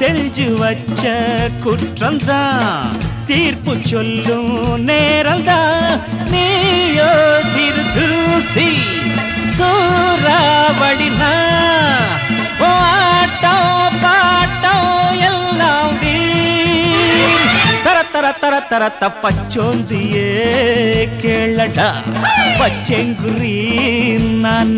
செஞ்சு வச்ச குற்றம்தான். தீர்ப்பு சொல்லும் நேரம்தான். நீயோ சிறு தூசி சூறாவடினா ஆட்டம் பாட்டம் எல்லாம் தர தர தர தர தப்பச்சோந்தியே கேளடா. பச்செங்குரி நான்